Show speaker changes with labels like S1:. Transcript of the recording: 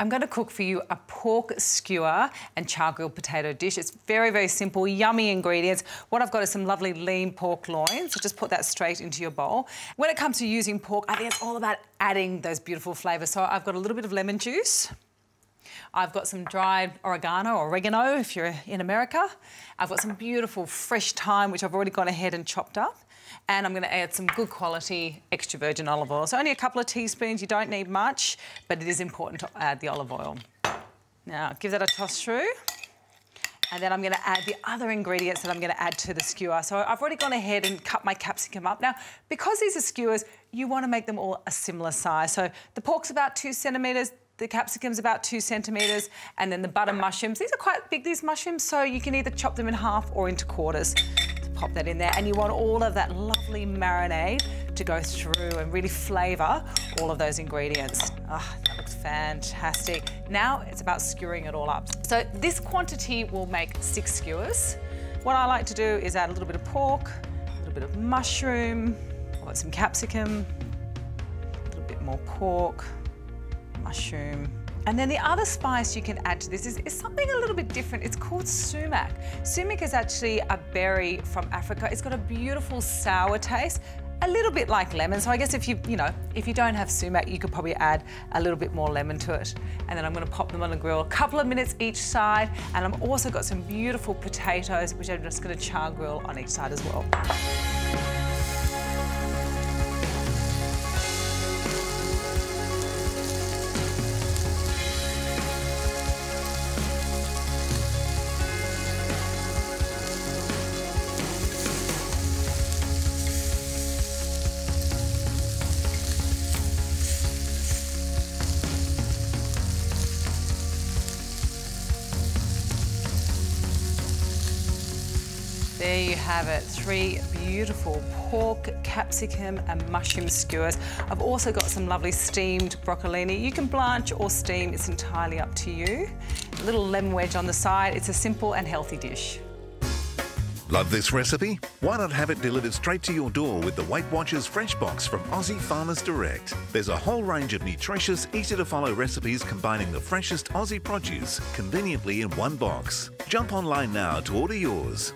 S1: I'm going to cook for you a pork skewer and char grilled potato dish. It's very, very simple, yummy ingredients. What I've got is some lovely lean pork loin, so just put that straight into your bowl. When it comes to using pork, I think it's all about adding those beautiful flavours. So I've got a little bit of lemon juice. I've got some dried oregano, or oregano if you're in America. I've got some beautiful fresh thyme, which I've already gone ahead and chopped up. And I'm going to add some good quality extra virgin olive oil. So only a couple of teaspoons, you don't need much, but it is important to add the olive oil. Now, give that a toss through. And then I'm going to add the other ingredients that I'm going to add to the skewer. So I've already gone ahead and cut my capsicum up. Now, because these are skewers, you want to make them all a similar size. So the pork's about two centimetres, the capsicum's about two centimetres, and then the butter mushrooms. These are quite big, these mushrooms, so you can either chop them in half or into quarters. Pop that in there, and you want all of that lovely marinade to go through and really flavour all of those ingredients. Oh, that looks fantastic. Now it's about skewering it all up. So this quantity will make six skewers. What I like to do is add a little bit of pork, a little bit of mushroom, I've got some capsicum, a little bit more pork, mushroom. And then the other spice you can add to this is, is, something a little bit different. It's called sumac. Sumac is actually a berry from Africa. It's got a beautiful sour taste, a little bit like lemon. So I guess if you, you know, if you don't have sumac, you could probably add a little bit more lemon to it. And then I'm gonna pop them on the grill, a couple of minutes each side. And I've also got some beautiful potatoes, which I'm just gonna char grill on each side as well. There you have it, three beautiful pork, capsicum and mushroom skewers. I've also got some lovely steamed broccolini. You can blanch or steam, it's entirely up to you. A little lemon wedge on the side. It's a simple and healthy dish.
S2: Love this recipe? Why not have it delivered straight to your door with the Weight Watchers Freshbox from Aussie Farmers Direct? There's a whole range of nutritious, easy to follow recipes combining the freshest Aussie produce conveniently in one box. Jump online now to order yours.